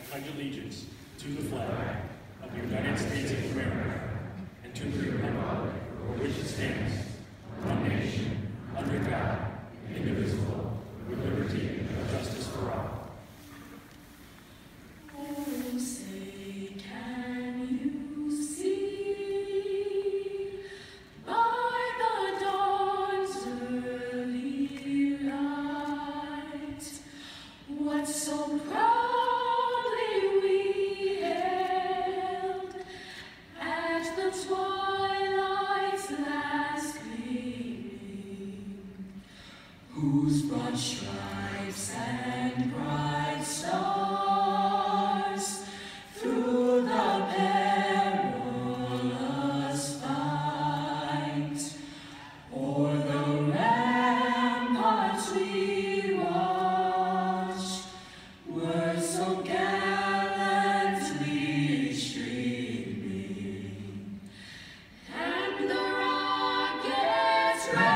pledge allegiance to the flag of the United States whose broad stripes and bright stars through the perilous fight o'er the ramparts we watched were so gallantly streaming, and the rockets.